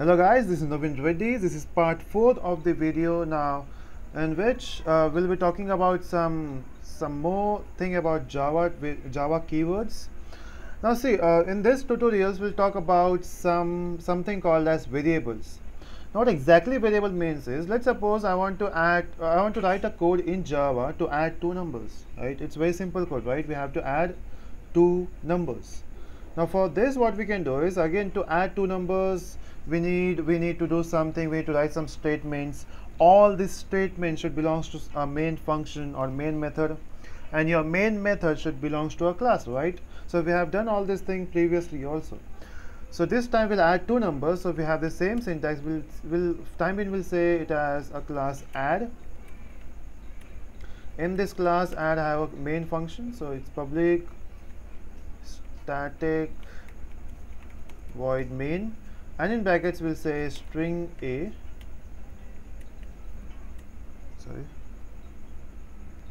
Hello guys, this is Navin Reddy. This is part 4 of the video now in which uh, we'll be talking about some some more thing about Java Java keywords. Now see, uh, in this tutorials we'll talk about some something called as variables. Now what exactly variable means is, let's suppose I want to add, uh, I want to write a code in Java to add two numbers, right? It's very simple code, right? We have to add two numbers. Now for this what we can do is again to add two numbers we need we need to do something we need to write some statements. All these statements should belongs to a main function or main method and your main method should belongs to a class right? So we have done all this thing previously also. So this time we'll add two numbers. So we have the same syntax. We'll will time in will say it as a class add. In this class add I have a main function. So it's public static void main and in brackets we'll say string a. Sorry.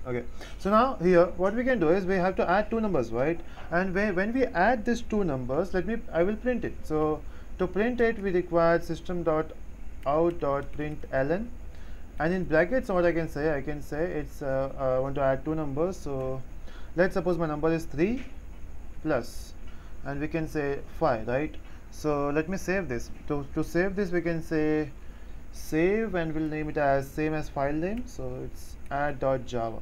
Okay. So now here what we can do is we have to add two numbers right? And when we add these two numbers let me I will print it. So to print it we require system dot out dot println and in brackets what I can say I can say it's uh, I want to add two numbers. So let's suppose my number is 3 plus and we can say 5 right? So let me save this. To, to save this we can say save and we'll name it as same as file name. So it's add.java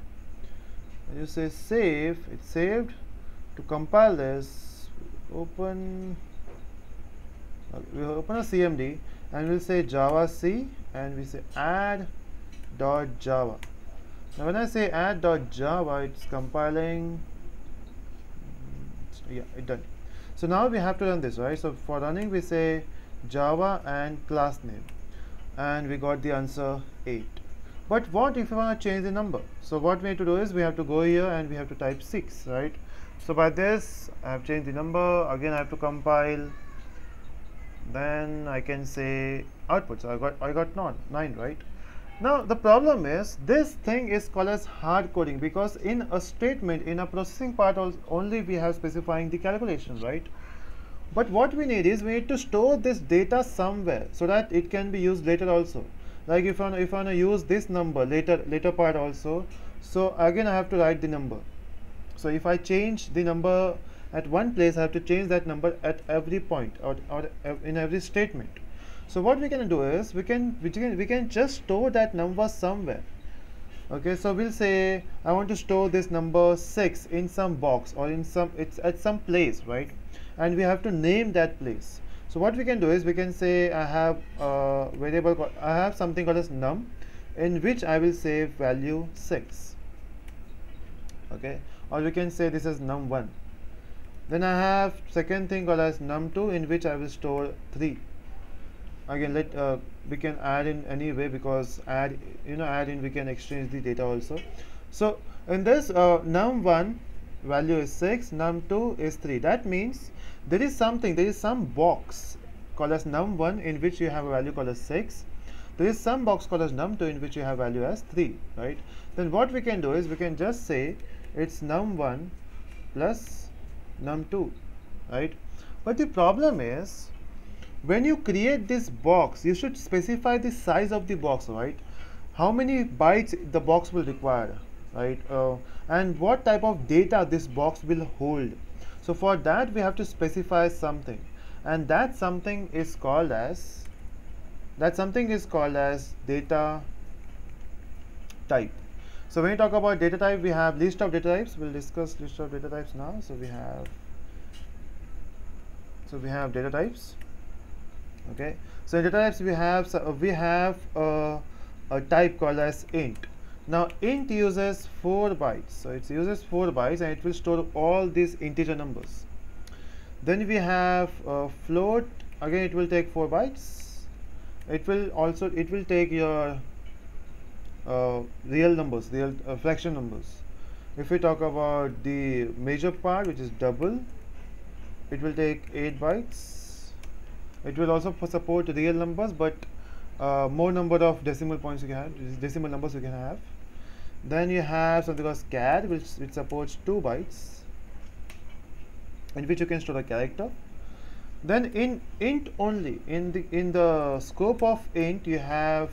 when you say save it's saved. To compile this open we open a cmd and we'll say javac and we say add dot java. Now when i say add dot java it's compiling yeah it done. So now we have to run this right? So for running we say java and class name. And we got the answer 8 but what if we want to change the number? So what we need to do is we have to go here and we have to type 6 right? So by this I have changed the number. Again I have to compile. Then I can say output. So I got I got nine, 9 right now the problem is this thing is called as hard coding because in a statement in a processing part only we have specifying the calculation right? But what we need is we need to store this data somewhere so that it can be used later also. Like if I if I want to use this number later later part also so again I have to write the number. So if I change the number at one place I have to change that number at every point or, or in every statement so what we can do is we can we can we can just store that number somewhere. Okay so we'll say i want to store this number 6 in some box or in some it's at some place right? And we have to name that place. So what we can do is we can say i have a variable i have something called as num in which i will save value 6 okay or we can say this is num1 then i have second thing called as num2 in which i will store 3 again let uh, we can add in any way because add you know add in we can exchange the data also. So in this uh, num1 value is 6 num2 is 3 that means there is something there is some box called as num1 in which you have a value called as 6 there is some box called as num2 in which you have value as 3 right? Then what we can do is we can just say it's num1 plus num2 right? But the problem is when you create this box you should specify the size of the box right? How many bytes the box will require right? Uh, and what type of data this box will hold. So for that we have to specify something. And that something is called as that something is called as data type. So when we talk about data type we have list of data types. We'll discuss list of data types now. So we have so we have data types okay? So in data types we have so we have a, a type called as int. Now int uses 4 bytes. So it uses 4 bytes and it will store all these integer numbers. Then we have a float. Again it will take 4 bytes. It will also it will take your uh, real numbers real uh, fraction numbers. If we talk about the major part which is double it will take 8 bytes it will also support real numbers but uh, more number of decimal points you can have decimal numbers you can have. Then you have something called char which, which supports 2 bytes in which you can store a character. Then in int only in the in the scope of int you have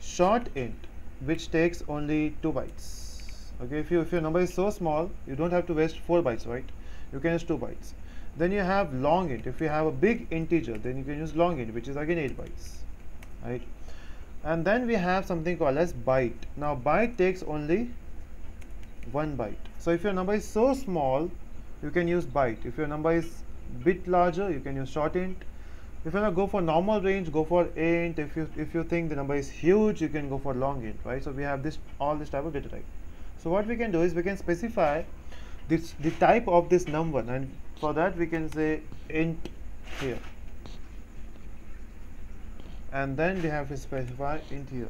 short int which takes only 2 bytes. Okay if, you, if your number is so small you don't have to waste 4 bytes right? You can use 2 bytes then you have long int. If you have a big integer then you can use long int which is again 8 bytes right? And then we have something called as byte. Now byte takes only one byte. So if your number is so small you can use byte. If your number is bit larger you can use short int. If you want to go for normal range go for int. If you if you think the number is huge you can go for long int right? So we have this all this type of data type. So what we can do is we can specify this the type of this number and for that we can say int here. And then we have to specify int here.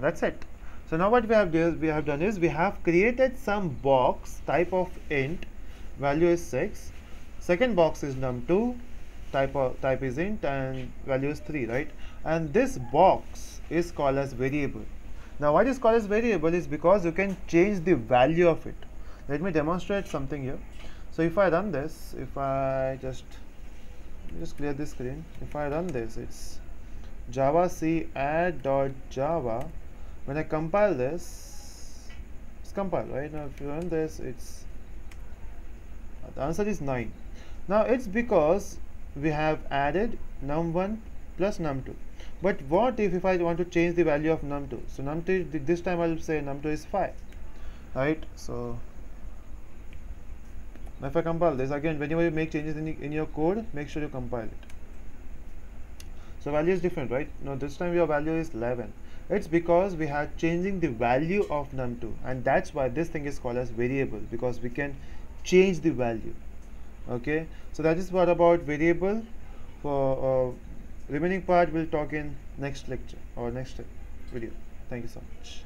That's it. So now what we have done we have done is we have created some box type of int value is 6 second box is num2 type of type is int and value is 3 right? And this box is called as variable now why what is called as variable is because you can change the value of it. Let me demonstrate something here. So if I run this if I just just clear this screen. If I run this it's javac add dot java. When I compile this it's compiled right? Now if you run this it's the answer is 9 now it's because we have added num1 plus num2 but what if if I want to change the value of num2 so num2 this time I'll say num2 is 5 right? So if I compile this again whenever you make changes in, in your code make sure you compile it. So value is different right? Now this time your value is 11 it's because we are changing the value of num2 and that's why this thing is called as variable because we can change the value okay? So that is what about variable for uh, remaining part we'll talk in next lecture or next video. Thank you so much